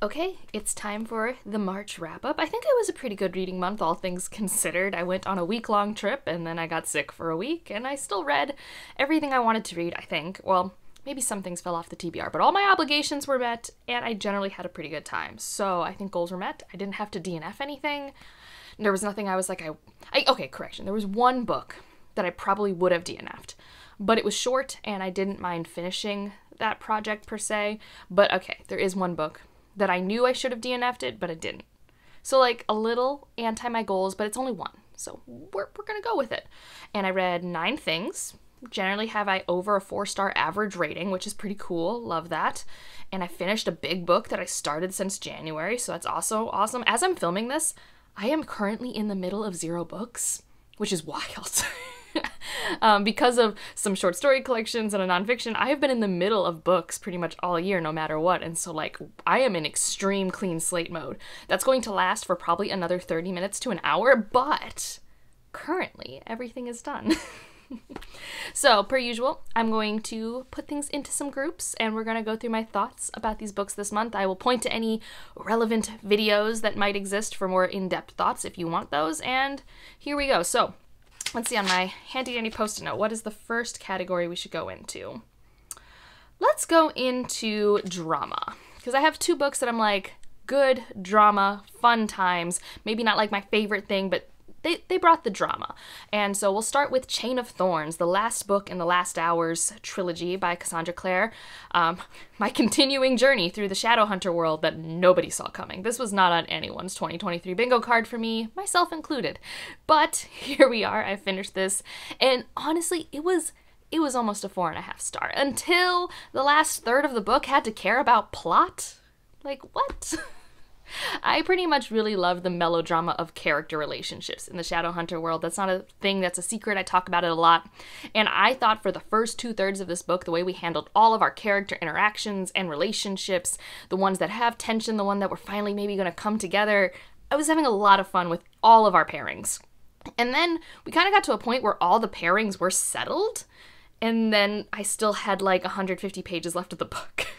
Okay, it's time for the March wrap up. I think it was a pretty good reading month, all things considered. I went on a week long trip and then I got sick for a week, and I still read everything I wanted to read, I think. Well, maybe some things fell off the TBR, but all my obligations were met, and I generally had a pretty good time. So I think goals were met. I didn't have to DNF anything. There was nothing I was like, I, I okay, correction. There was one book that I probably would have DNF'd, but it was short, and I didn't mind finishing that project per se. But okay, there is one book that I knew I should have DNF'd it, but I didn't. So, like, a little anti my goals, but it's only one. So, we're, we're gonna go with it. And I read nine things. Generally, have I over a four star average rating, which is pretty cool. Love that. And I finished a big book that I started since January, so that's also awesome. As I'm filming this, I am currently in the middle of zero books, which is wild. um, because of some short story collections and a nonfiction, I have been in the middle of books pretty much all year, no matter what. And so, like, I am in extreme clean slate mode. That's going to last for probably another 30 minutes to an hour, but currently everything is done. so, per usual, I'm going to put things into some groups and we're going to go through my thoughts about these books this month. I will point to any relevant videos that might exist for more in depth thoughts if you want those. And here we go. So, let's see on my handy dandy post-it note, what is the first category we should go into? Let's go into drama. Because I have two books that I'm like, good drama, fun times. Maybe not like my favorite thing, but they, they brought the drama. And so we'll start with Chain of Thorns, the last book in the Last Hours trilogy by Cassandra Clare. Um, my continuing journey through the Shadowhunter world that nobody saw coming. This was not on anyone's 2023 bingo card for me, myself included. But here we are, I finished this, and honestly, it was it was almost a four and a half star until the last third of the book had to care about plot. Like, what? I pretty much really love the melodrama of character relationships in the Shadowhunter world. That's not a thing that's a secret. I talk about it a lot. And I thought for the first two thirds of this book, the way we handled all of our character interactions and relationships, the ones that have tension, the one that were finally maybe going to come together, I was having a lot of fun with all of our pairings. And then we kind of got to a point where all the pairings were settled. And then I still had like 150 pages left of the book.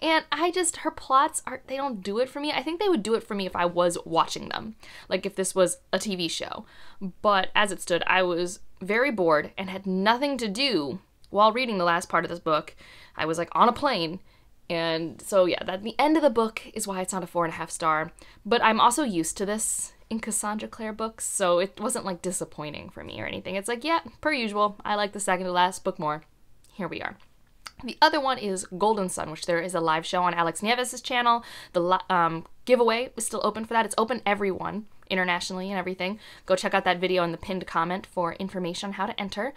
And I just, her plots are, they don't do it for me. I think they would do it for me if I was watching them, like if this was a TV show. But as it stood, I was very bored and had nothing to do while reading the last part of this book. I was like on a plane. And so, yeah, that the end of the book is why it's not a four and a half star. But I'm also used to this in Cassandra Clare books, so it wasn't like disappointing for me or anything. It's like, yeah, per usual, I like the second to last book more. Here we are. The other one is Golden Son, which there is a live show on Alex Nieves' channel. The um, giveaway is still open for that. It's open everyone internationally and everything. Go check out that video in the pinned comment for information on how to enter.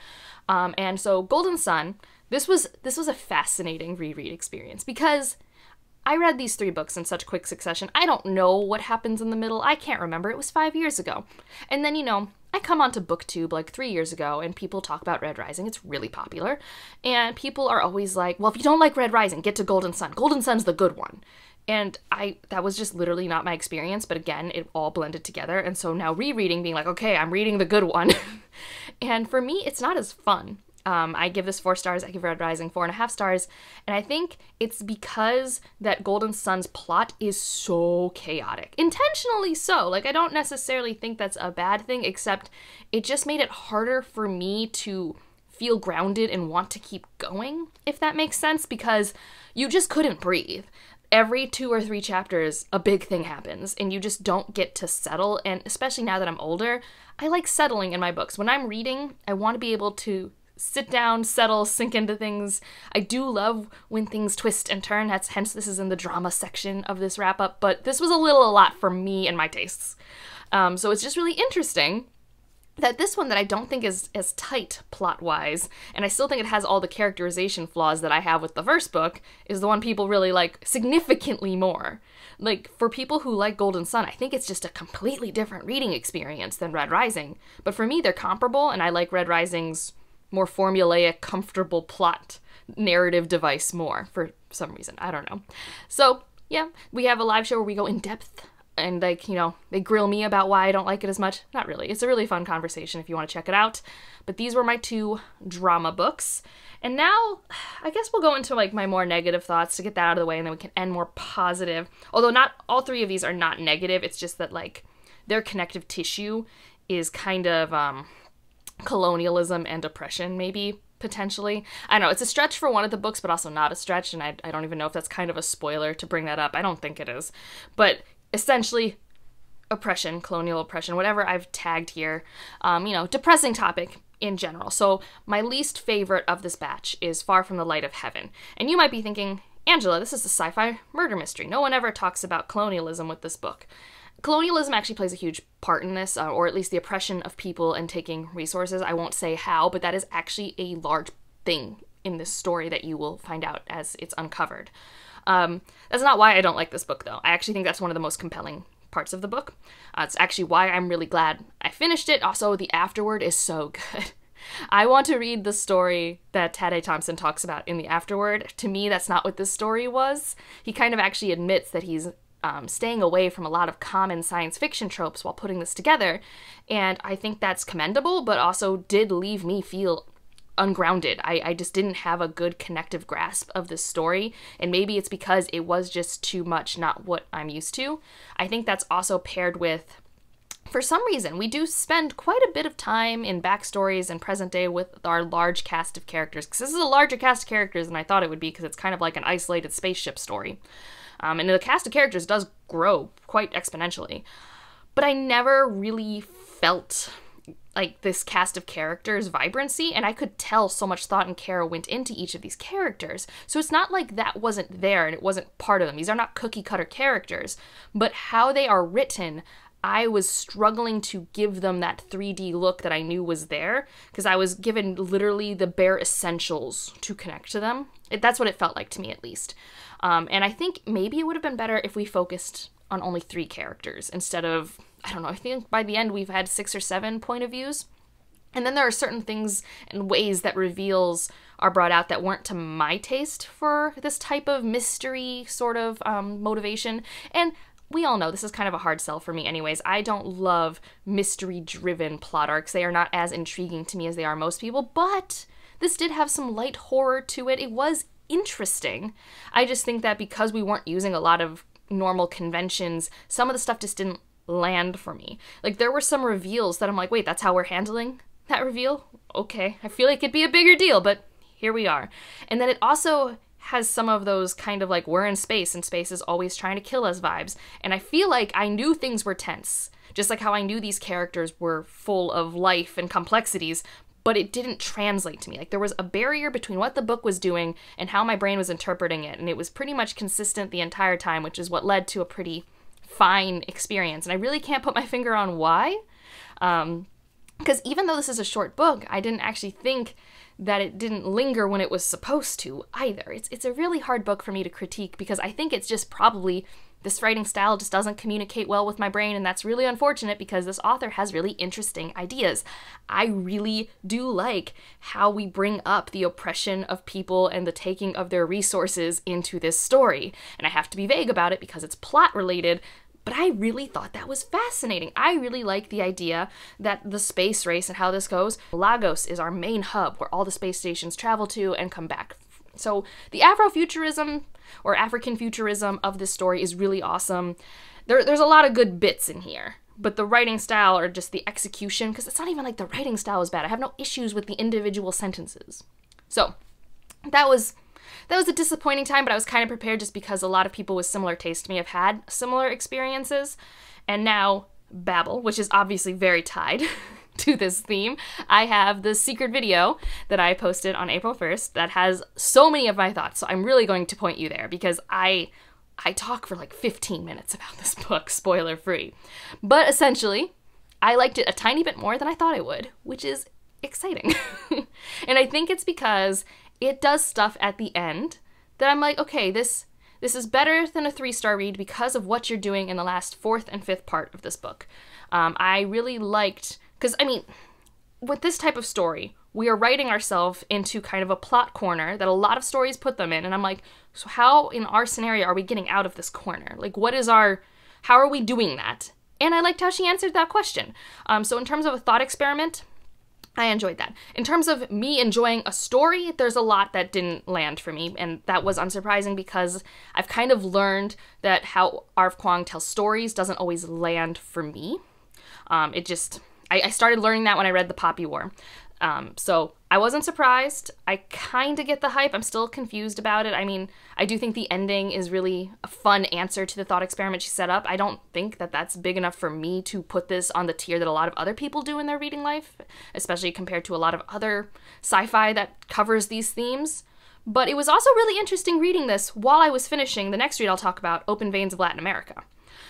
Um, and so Golden Son, this was this was a fascinating reread experience because I read these three books in such quick succession. I don't know what happens in the middle. I can't remember. It was five years ago. And then, you know, I come onto BookTube like three years ago and people talk about Red Rising. It's really popular. And people are always like, well, if you don't like Red Rising, get to Golden Son. Golden Son's the good one. And I that was just literally not my experience, but again, it all blended together. And so now rereading, being like, okay, I'm reading the good one. and for me, it's not as fun. Um, I give this four stars. I give Red Rising four and a half stars. And I think it's because that Golden Son's plot is so chaotic. Intentionally so. Like, I don't necessarily think that's a bad thing, except it just made it harder for me to feel grounded and want to keep going, if that makes sense, because you just couldn't breathe every two or three chapters a big thing happens and you just don't get to settle and especially now that i'm older i like settling in my books when i'm reading i want to be able to sit down, settle, sink into things. I do love when things twist and turn. That's hence this is in the drama section of this wrap up, but this was a little a lot for me and my tastes. Um, so it's just really interesting that this one that I don't think is as tight plot wise, and I still think it has all the characterization flaws that I have with the first book, is the one people really like significantly more. Like, for people who like Golden Son, I think it's just a completely different reading experience than Red Rising. But for me, they're comparable, and I like Red Rising's more formulaic, comfortable plot narrative device more for some reason. I don't know. So, yeah, we have a live show where we go in depth and like, you know, they grill me about why I don't like it as much. Not really. It's a really fun conversation if you want to check it out. But these were my two drama books. And now I guess we'll go into like my more negative thoughts to get that out of the way and then we can end more positive. Although not all three of these are not negative. It's just that like their connective tissue is kind of um colonialism and oppression maybe potentially. I know it's a stretch for one of the books, but also not a stretch, and I, I don't even know if that's kind of a spoiler to bring that up. I don't think it is. But essentially, oppression, colonial oppression, whatever I've tagged here, um, you know, depressing topic in general. So, my least favorite of this batch is Far from the Light of Heaven. And you might be thinking, Angela, this is a sci fi murder mystery. No one ever talks about colonialism with this book colonialism actually plays a huge part in this, uh, or at least the oppression of people and taking resources. I won't say how, but that is actually a large thing in this story that you will find out as it's uncovered. Um, that's not why I don't like this book, though. I actually think that's one of the most compelling parts of the book. Uh, it's actually why I'm really glad I finished it. Also, the afterword is so good. I want to read the story that Tade Thompson talks about in the afterword. To me, that's not what this story was. He kind of actually admits that he's um, staying away from a lot of common science fiction tropes while putting this together. And I think that's commendable, but also did leave me feel ungrounded. I, I just didn't have a good connective grasp of this story. And maybe it's because it was just too much, not what I'm used to. I think that's also paired with for some reason, we do spend quite a bit of time in backstories and present day with our large cast of characters. Because this is a larger cast of characters than I thought it would be, because it's kind of like an isolated spaceship story. Um, and the cast of characters does grow quite exponentially. But I never really felt like this cast of characters vibrancy and i could tell so much thought and care went into each of these characters. So it's not like that wasn't there and it wasn't part of them. These are not cookie cutter characters. But how they are written I was struggling to give them that 3D look that I knew was there because I was given literally the bare essentials to connect to them. It, that's what it felt like to me, at least. Um, and I think maybe it would have been better if we focused on only three characters instead of, I don't know, I think by the end we've had six or seven point of views. And then there are certain things and ways that reveals are brought out that weren't to my taste for this type of mystery sort of um, motivation. And we all know this is kind of a hard sell for me, anyways. I don't love mystery driven plot arcs. They are not as intriguing to me as they are most people, but this did have some light horror to it. It was interesting. I just think that because we weren't using a lot of normal conventions, some of the stuff just didn't land for me. Like, there were some reveals that I'm like, wait, that's how we're handling that reveal? Okay. I feel like it'd be a bigger deal, but here we are. And then it also has some of those kind of like we're in space and space is always trying to kill us vibes. And I feel like I knew things were tense, just like how I knew these characters were full of life and complexities, but it didn't translate to me. Like there was a barrier between what the book was doing and how my brain was interpreting it, and it was pretty much consistent the entire time, which is what led to a pretty fine experience. And I really can't put my finger on why. Um, because even though this is a short book, I didn't actually think that it didn't linger when it was supposed to either. It's it's a really hard book for me to critique because I think it's just probably this writing style just doesn't communicate well with my brain and that's really unfortunate because this author has really interesting ideas. I really do like how we bring up the oppression of people and the taking of their resources into this story. And I have to be vague about it because it's plot related, but I really thought that was fascinating. I really like the idea that the space race and how this goes. Lagos is our main hub where all the space stations travel to and come back. So the Afrofuturism or African futurism of this story is really awesome. There, there's a lot of good bits in here but the writing style or just the execution, because it's not even like the writing style is bad. I have no issues with the individual sentences. So that was that was a disappointing time, but I was kind of prepared just because a lot of people with similar taste to me have had similar experiences. And now, Babel, which is obviously very tied to this theme, I have the secret video that I posted on April 1st that has so many of my thoughts. So I'm really going to point you there because I I talk for like 15 minutes about this book, spoiler free. But essentially, I liked it a tiny bit more than I thought I would, which is exciting. and I think it's because it does stuff at the end that I'm like, okay, this this is better than a three star read because of what you're doing in the last fourth and fifth part of this book. Um, I really liked because I mean, with this type of story, we are writing ourselves into kind of a plot corner that a lot of stories put them in, and I'm like, so how in our scenario are we getting out of this corner? Like, what is our how are we doing that? And I liked how she answered that question. Um, so, in terms of a thought experiment, I enjoyed that. In terms of me enjoying a story, there's a lot that didn't land for me, and that was unsurprising because I've kind of learned that how R.F. Kuang tells stories doesn't always land for me. Um, it just, I, I, started learning that when I read The Poppy War. Um, so I wasn't surprised. I kind of get the hype. I'm still confused about it. I mean, I do think the ending is really a fun answer to the thought experiment she set up. I don't think that that's big enough for me to put this on the tier that a lot of other people do in their reading life, especially compared to a lot of other sci fi that covers these themes. But it was also really interesting reading this while I was finishing the next read I'll talk about, Open Veins of Latin America.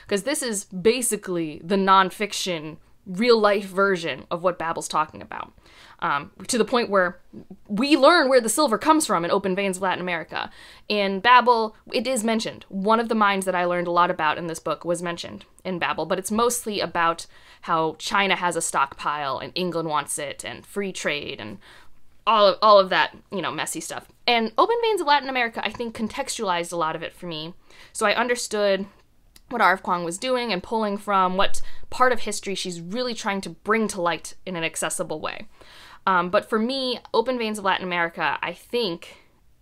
Because this is basically the nonfiction, real life version of what Babel's talking about um, to the point where we learn where the silver comes from in Open Veins of Latin America. In Babel, it is mentioned. One of the mines that I learned a lot about in this book was mentioned in Babel, but it's mostly about how China has a stockpile and England wants it and free trade and all of, all of that, you know, messy stuff. And Open Veins of Latin America, I think, contextualized a lot of it for me. So I understood what R.F. Kuang was doing and pulling from what part of history she's really trying to bring to light in an accessible way. Um, but for me, Open Veins of Latin America, I think,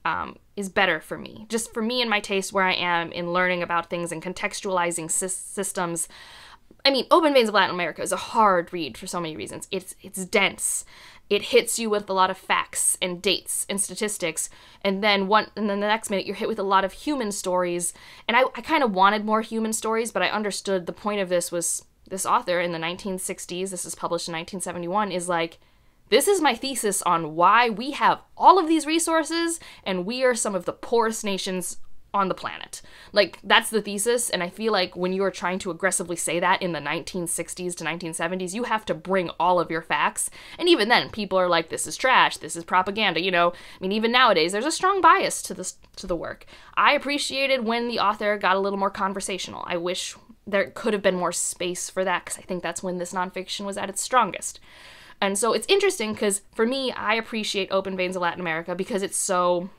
um, is better for me. Just for me and my taste, where I am in learning about things and contextualizing sy- systems. I mean, Open Veins of Latin America is a hard read for so many reasons. It's it's dense. It hits you with a lot of facts and dates and statistics, and then one and then the next minute you're hit with a lot of human stories. And I, I kind of wanted more human stories, but I understood the point of this was this author in the 1960s. This is published in 1971. Is like this is my thesis on why we have all of these resources and we are some of the poorest nations on the planet. Like, that's the thesis, and I feel like when you are trying to aggressively say that in the 1960s to 1970s, you have to bring all of your facts. And even then, people are like, this is trash, this is propaganda, you know? I mean, even nowadays, there's a strong bias to this to the work. I appreciated when the author got a little more conversational. I wish there could have been more space for that, because I think that's when this nonfiction was at its strongest. And so it's interesting because for me, I appreciate Open Veins of Latin America because it's so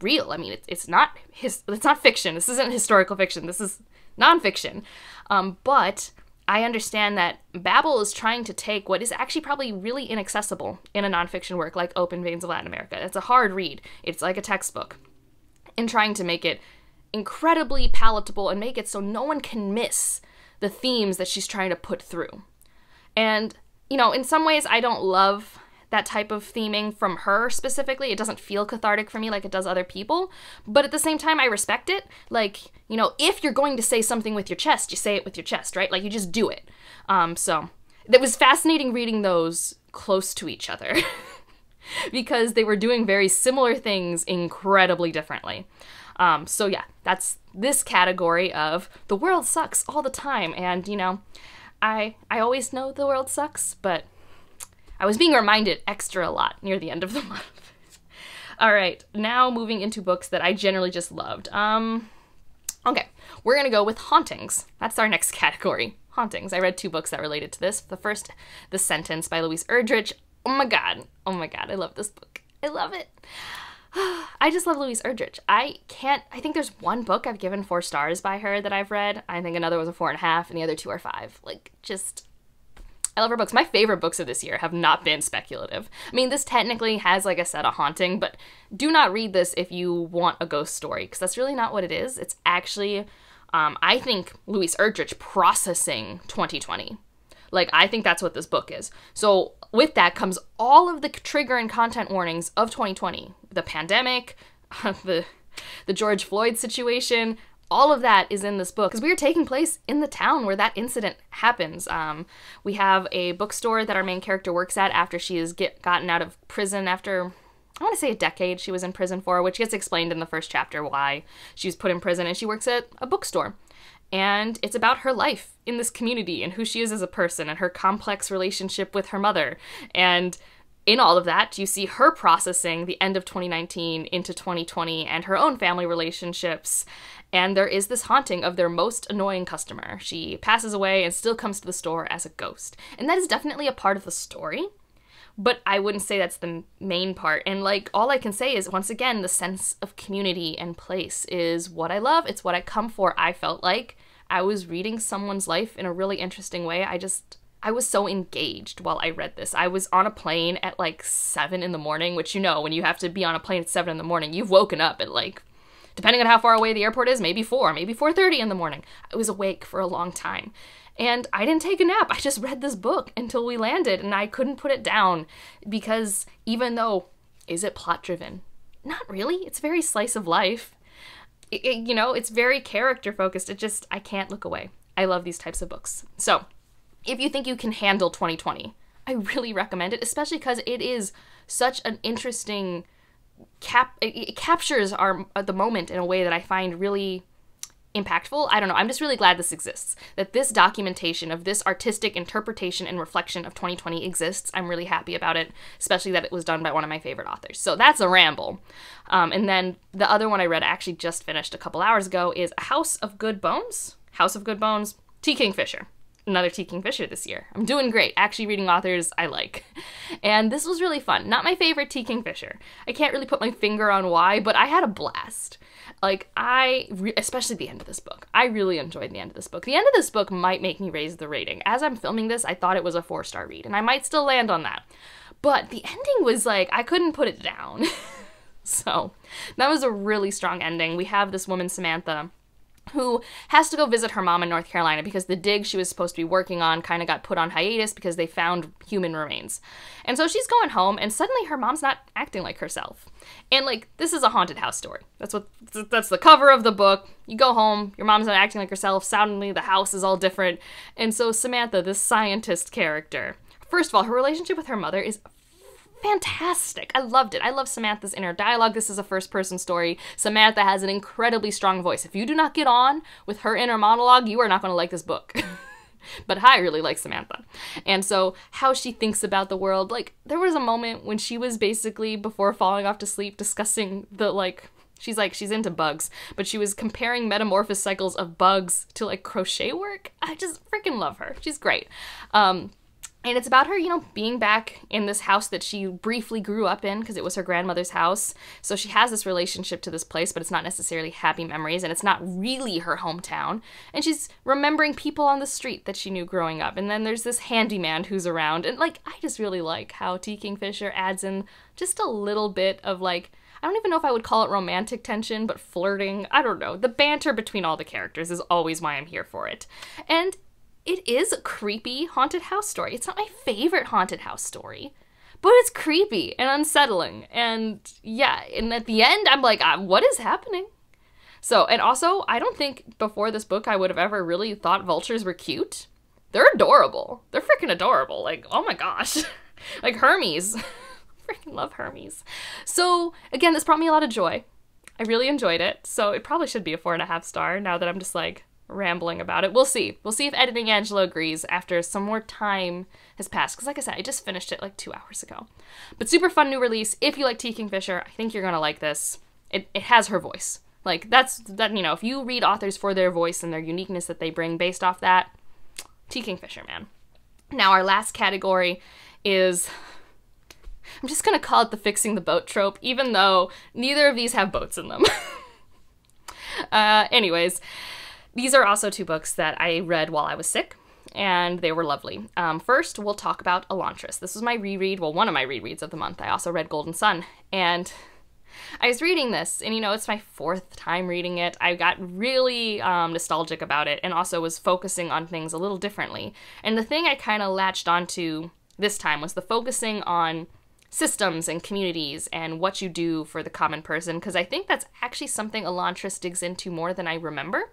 real. I mean, it's, it's not his, it's not fiction. This isn't historical fiction. This is nonfiction. Um, but I understand that Babel is trying to take what is actually probably really inaccessible in a nonfiction work like Open Veins of Latin America. It's a hard read. It's like a textbook. In trying to make it incredibly palatable and make it so no one can miss the themes that she's trying to put through. And you know, in some ways, I don't love that type of theming from her specifically. It doesn't feel cathartic for me like it does other people. But at the same time, I respect it. Like, you know, if you're going to say something with your chest, you say it with your chest, right? Like, you just do it. Um, so it was fascinating reading those close to each other because they were doing very similar things incredibly differently. Um, so yeah, that's this category of the world sucks all the time. And, you know, I I always know the world sucks, but I was being reminded extra a lot near the end of the month. All right, now moving into books that I generally just loved. Um okay, we're to go with hauntings. That's our next category. Hauntings. I read two books that related to this. The first, The Sentence by Louise Erdrich. Oh my god. Oh my god, I love this book. I love it. I just love Louise Erdrich. I can't. I think there's one book I've given four stars by her that I've read. I think another was a four and a half, and the other two are five. Like, just. I love her books. My favorite books of this year have not been speculative. I mean, this technically has, like I said, a haunting, but do not read this if you want a ghost story, because that's really not what it is. It's actually, um, I think, Louise Erdrich processing 2020. Like, I think that's what this book is. So, with that comes all of the trigger and content warnings of 2020 the pandemic, the, the George Floyd situation. All of that is in this book because we are taking place in the town where that incident happens. Um, we have a bookstore that our main character works at after she has get, gotten out of prison after I want to say a decade she was in prison for, which gets explained in the first chapter why she was put in prison, and she works at a bookstore and it's about her life in this community and who she is as a person and her complex relationship with her mother. And in all of that, you see her processing the end of 2019 into 2020 and her own family relationships. And there is this haunting of their most annoying customer. She passes away and still comes to the store as a ghost. And that is definitely a part of the story. But I wouldn't say that's the main part. And like, all I can say is, once again, the sense of community and place is what I love. It's what I come for, I felt like I was reading someone's life in a really interesting way. I just I was so engaged while I read this. I was on a plane at like seven in the morning, which you know, when you have to be on a plane at seven in the morning, you've woken up at like, depending on how far away the airport is, maybe four, maybe four thirty in the morning. I was awake for a long time, and I didn't take a nap. I just read this book until we landed, and I couldn't put it down because even though, is it plot driven? Not really. It's very slice of life. It, it, you know, it's very character focused. It just I can't look away. I love these types of books. So if you think you can handle 2020, I really recommend it, especially because it is such an interesting cap. It, captures our the moment in a way that I find really impactful. I don't know. I'm just really glad this exists. That this documentation of this artistic interpretation and reflection of 2020 exists. I'm really happy about it, especially that it was done by one of my favorite authors. So that's a ramble. Um, and then the other one I read, I actually just finished a couple hours ago, is A House of Good Bones. House of Good Bones, T. Kingfisher another T. Kingfisher this year. I'm doing great, actually reading authors I like. And this was really fun. Not my favorite T. Kingfisher. I can't really put my finger on why, but I had a blast. Like, I, re- especially the end of this book, I really enjoyed the end of this book. The end of this book might make me raise the rating. As I'm filming this, I thought it was a four star read, and I might still land on that. But the ending was like, I couldn't put it down. so, that was a really strong ending. We have this woman, Samantha who has to go visit her mom in North Carolina because the dig she was supposed to be working on kind of got put on hiatus because they found human remains. And so she's going home and suddenly her mom's not acting like herself. And like this is a haunted house story. That's what that's the cover of the book. You go home, your mom's not acting like herself, suddenly the house is all different. And so Samantha, this scientist character, first of all, her relationship with her mother is fantastic. I loved it. I love Samantha's inner dialogue. This is a first person story. Samantha has an incredibly strong voice. If you do not get on with her inner monologue, you are not going to like this book. but I really like Samantha. And so, how she thinks about the world, like, there was a moment when she was basically, before falling off to sleep, discussing the, like, she's like, she's into bugs, but she was comparing metamorphosis cycles of bugs to, like, crochet work. I just freaking love her. She's great. Um, and it's about her, you know, being back in this house that she briefly grew up in because it was her grandmother's house. So she has this relationship to this place, but it's not necessarily happy memories and it's not really her hometown. And she's remembering people on the street that she knew growing up. And then there's this handyman who's around. And like, I just really like how T. Kingfisher adds in just a little bit of like, I don't even know if I would call it romantic tension, but flirting. I don't know. The banter between all the characters is always why I'm here for it. And it is a creepy haunted house story. It's not my favorite haunted house story, but it's creepy and unsettling. And yeah, and at the end, I'm like, uh, what is happening? So, and also, I don't think before this book I would have ever really thought vultures were cute. They're adorable. They're freaking adorable. Like, oh my gosh. like Hermes. freaking love Hermes. So, again, this brought me a lot of joy. I really enjoyed it. So, it probably should be a four and a half star now that I'm just like, rambling about it. We'll see. We'll see if editing Angela agrees after some more time has passed. Because, like I said, I just finished it like two hours ago. But super fun new release. If you like T. Kingfisher, I think you're gonna like this. It it has her voice. Like that's that you know if you read authors for their voice and their uniqueness that they bring based off that, T. Kingfisher, man. Now our last category is. I'm just gonna call it the fixing the boat trope, even though neither of these have boats in them. uh, anyways, these are also two books that I read while I was sick, and they were lovely. Um, first, we'll talk about Elantris. This was my reread, well, one of my rereads of the month. I also read Golden Son, and I was reading this, and you know, it's my fourth time reading it. I got really um, nostalgic about it, and also was focusing on things a little differently. And the thing I kind of latched onto this time was the focusing on systems and communities and what you do for the common person, because I think that's actually something Elantris digs into more than I remember.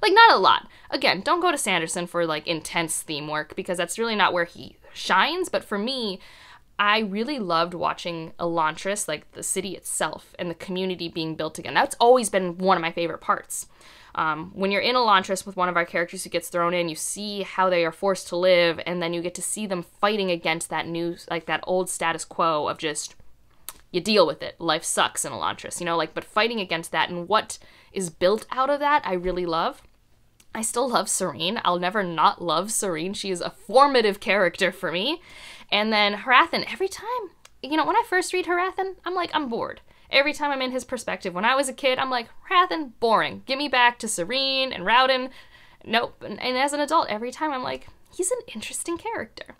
Like, not a lot. Again, don't go to Sanderson for like intense theme work because that's really not where he shines. But for me, I really loved watching Elantris, like the city itself and the community being built again. That's always been one of my favorite parts. Um, when you're in Elantris with one of our characters who gets thrown in, you see how they are forced to live, and then you get to see them fighting against that new, like that old status quo of just you deal with it. Life sucks in Elantris, you know, like, but fighting against that and what is built out of that, I really love. I still love Sarene. I'll never not love Sarene. She is a formative character for me. And then Hrathen, every time, you know, when I first read Hrathen, I'm like, I'm bored. Every time I'm in his perspective. When I was a kid, I'm like, Hrathen, boring. Get me back to Sarene and Raoden Nope. And, and as an adult, every time I'm like, he's an interesting character.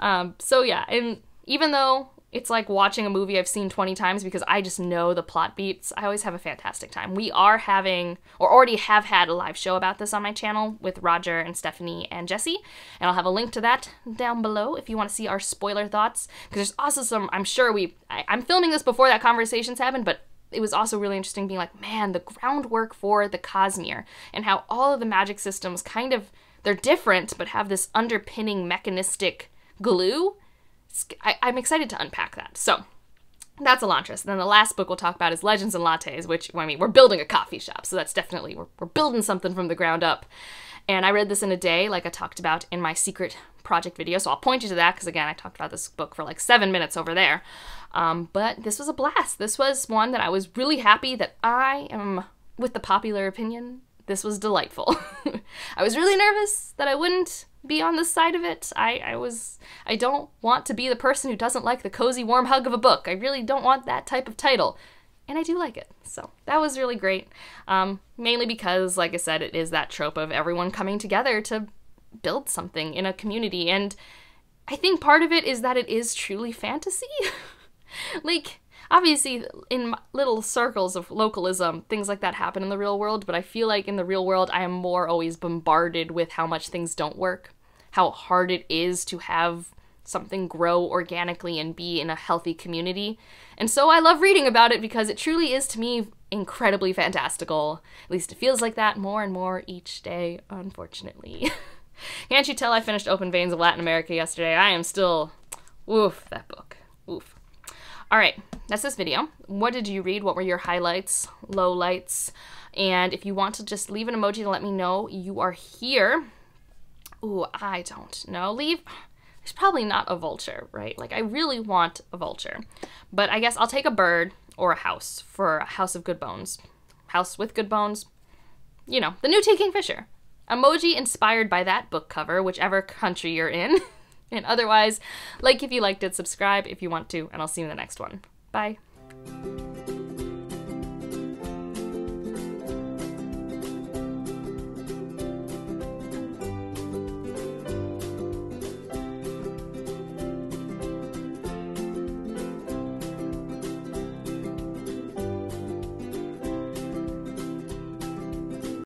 Um, so yeah, and even though it's like watching a movie I've seen 20 times because I just know the plot beats. I always have a fantastic time. We are having, or already have had, a live show about this on my channel with Roger and Stephanie and Jesse. And I'll have a link to that down below if you want to see our spoiler thoughts. Because there's also some, I'm sure we, I, I'm filming this before that conversation's happened, but it was also really interesting being like, man, the groundwork for the Cosmere and how all of the magic systems kind of, they're different, but have this underpinning mechanistic glue I, am excited to unpack that. So that's Elantris. And then the last book we'll talk about is Legends and Lattes, which, I mean, we're building a coffee shop, so that's definitely, we're, we're building something from the ground up. And I read this in a day, like I talked about in my secret project video, so I'll point you to that, because again, I talked about this book for like seven minutes over there. Um, but this was a blast. This was one that I was really happy that I am, with the popular opinion, this was delightful. I was really nervous that I wouldn't be on this side of it. I, I was I don't want to be the person who doesn't like the cozy warm hug of a book. I really don't want that type of title. And I do like it. So that was really great. Um, mainly because, like I said, it is that trope of everyone coming together to build something in a community. And I think part of it is that it is truly fantasy. like, obviously in little circles of localism things like that happen in the real world but i feel like in the real world i am more always bombarded with how much things don't work how hard it is to have something grow organically and be in a healthy community. And so i love reading about it because it truly is to me incredibly fantastical. At least it feels like that more and more each day unfortunately. Can't you tell i finished open veins of latin america yesterday? I am still oof that book. Oof all right, that's this video. What did you read? What were your highlights, lowlights? And if you want to just leave an emoji to let me know you are here. Ooh, I don't know. Leave. There's probably not a vulture, right? Like, I really want a vulture. But I guess I'll take a bird or a house for a house of good bones. House with good bones. You know, the new T. Kingfisher. Emoji inspired by that book cover, whichever country you're in. And otherwise, like if you liked it, subscribe if you want to, and I'll see you in the next one. Bye.